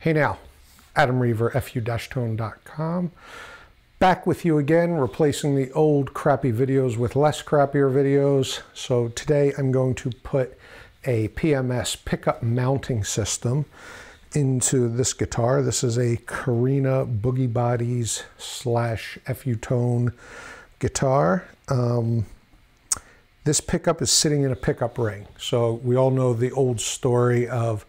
Hey now, Adam Reaver, fu-tone.com. Back with you again, replacing the old crappy videos with less crappier videos. So today I'm going to put a PMS pickup mounting system into this guitar. This is a Karina Boogie Bodies slash FU-tone guitar. Um, this pickup is sitting in a pickup ring. So we all know the old story of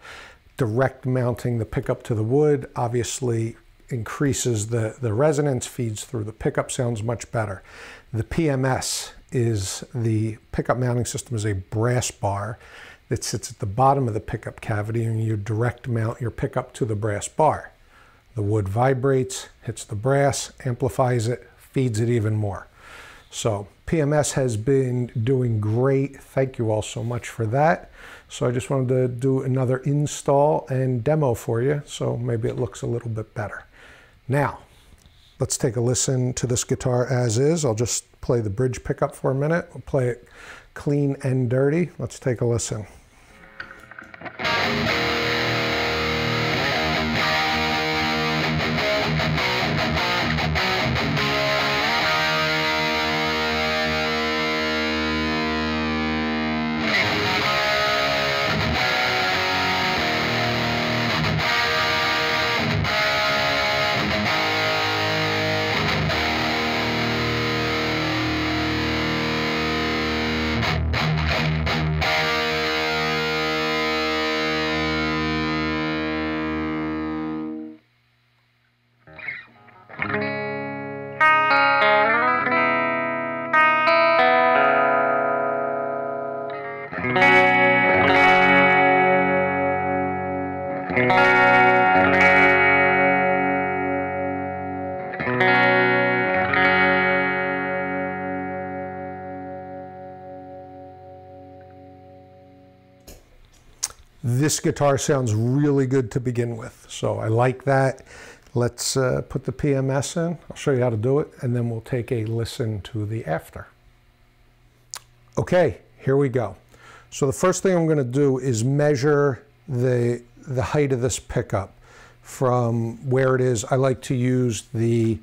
direct mounting the pickup to the wood obviously increases the, the resonance, feeds through the pickup, sounds much better. The PMS is the pickup mounting system is a brass bar that sits at the bottom of the pickup cavity and you direct mount your pickup to the brass bar. The wood vibrates, hits the brass, amplifies it, feeds it even more. So PMS has been doing great. Thank you all so much for that. So I just wanted to do another install and demo for you so maybe it looks a little bit better. Now, let's take a listen to this guitar as is. I'll just play the bridge pickup for a minute. We'll play it clean and dirty. Let's take a listen. This guitar sounds really good to begin with, so I like that. Let's uh, put the PMS in. I'll show you how to do it, and then we'll take a listen to the after. Okay, here we go. So the first thing I'm going to do is measure the, the height of this pickup from where it is. I like to use the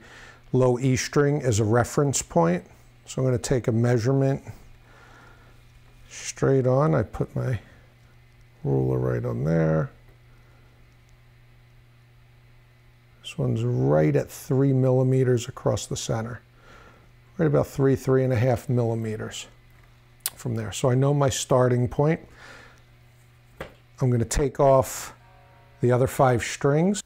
low E string as a reference point. So I'm going to take a measurement straight on. I put my ruler right on there. This one's right at three millimeters across the center. Right about three, three and a half millimeters from there. So I know my starting point. I'm going to take off the other five strings.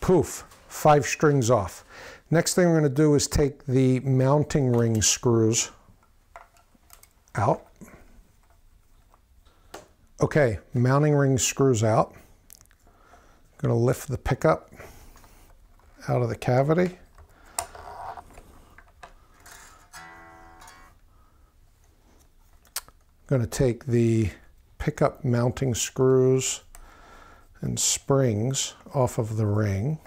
Poof, five strings off. Next thing we're going to do is take the mounting ring screws out. Okay, mounting ring screws out. I'm going to lift the pickup out of the cavity. I'm going to take the pickup mounting screws and springs off of the ring.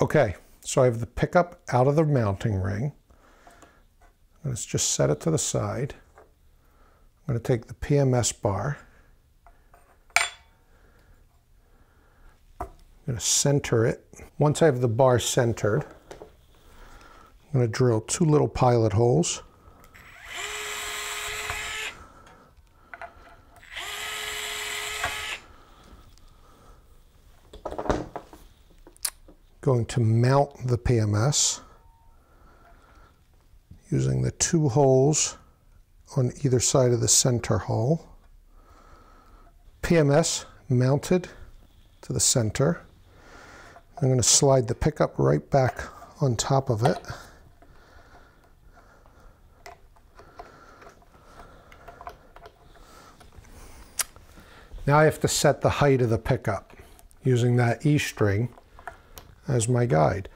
Okay, so I have the pickup out of the mounting ring. Let's just set it to the side. I'm going to take the PMS bar. I'm going to center it. Once I have the bar centered, I'm going to drill two little pilot holes. Going to mount the PMS using the two holes on either side of the center hole. PMS mounted to the center. I'm going to slide the pickup right back on top of it. Now I have to set the height of the pickup using that E string as my guide.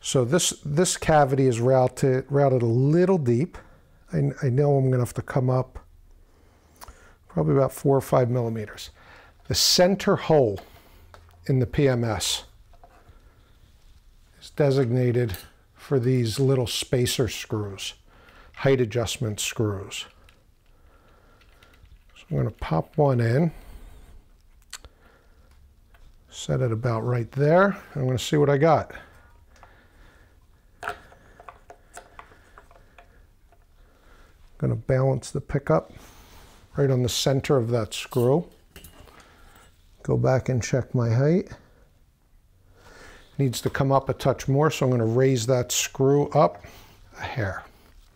So this, this cavity is routed, routed a little deep. I, I know I'm going to have to come up probably about four or five millimeters. The center hole in the PMS is designated for these little spacer screws, height adjustment screws. So I'm going to pop one in. Set it about right there. I'm going to see what I got. Going to balance the pickup right on the center of that screw. Go back and check my height. Needs to come up a touch more, so I'm going to raise that screw up a hair.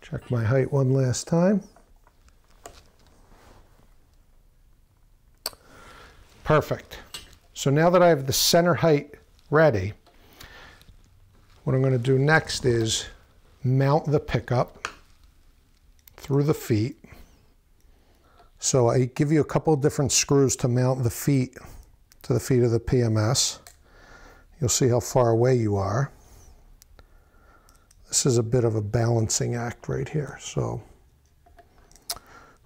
Check my height one last time. Perfect. So now that I have the center height ready, what I'm going to do next is mount the pickup through the feet. So I give you a couple different screws to mount the feet to the feet of the PMS. You'll see how far away you are. This is a bit of a balancing act right here. So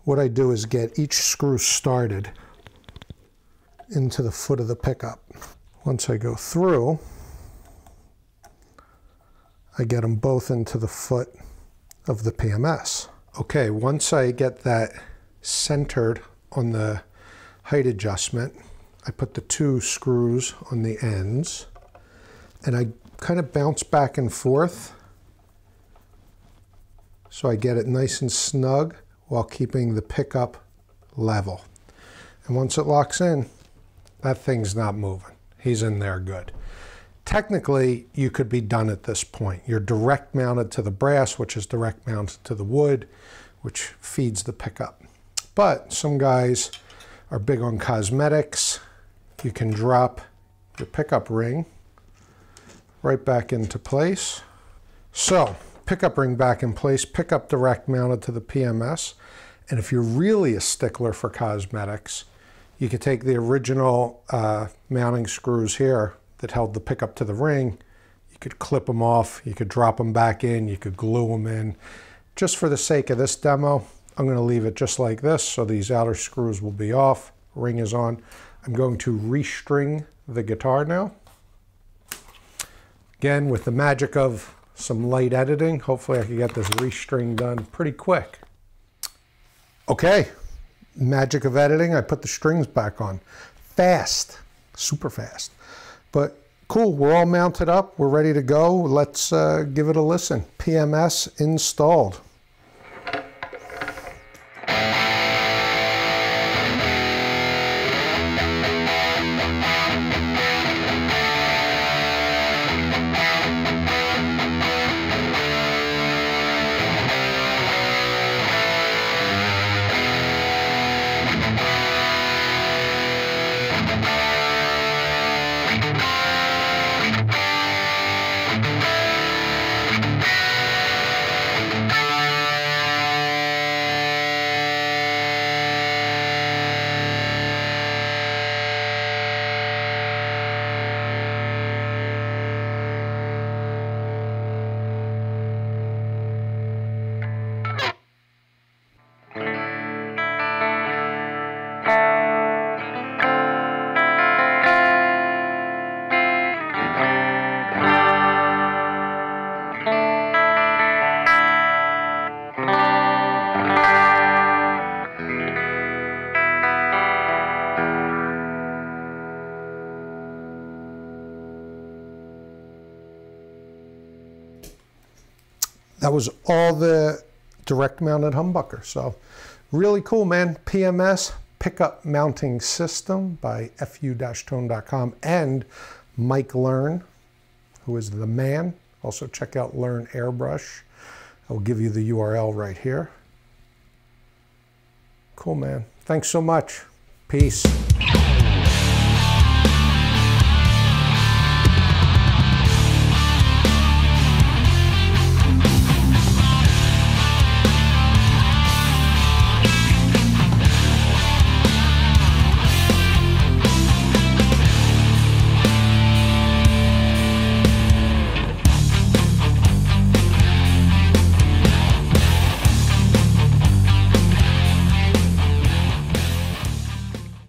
what I do is get each screw started into the foot of the pickup. Once I go through, I get them both into the foot of the PMS. Okay, once I get that centered on the height adjustment, I put the two screws on the ends and I kind of bounce back and forth so I get it nice and snug while keeping the pickup level. And once it locks in, that thing's not moving. He's in there good. Technically, you could be done at this point. You're direct mounted to the brass, which is direct mounted to the wood, which feeds the pickup. But some guys are big on cosmetics. You can drop your pickup ring right back into place. So, pickup ring back in place, pickup direct mounted to the PMS. And if you're really a stickler for cosmetics, you could take the original uh, mounting screws here that held the pickup to the ring. You could clip them off, you could drop them back in, you could glue them in. Just for the sake of this demo, I'm going to leave it just like this so these outer screws will be off, ring is on. I'm going to restring the guitar now. Again, with the magic of some light editing, hopefully I can get this restring done pretty quick. Okay, magic of editing, I put the strings back on. Fast, super fast. But cool, we're all mounted up, we're ready to go. Let's uh, give it a listen. PMS installed. That was all the direct mounted humbucker. So really cool, man. PMS, Pickup Mounting System by fu-tone.com and Mike Learn, who is the man. Also check out Learn Airbrush. I'll give you the URL right here. Cool, man. Thanks so much. Peace.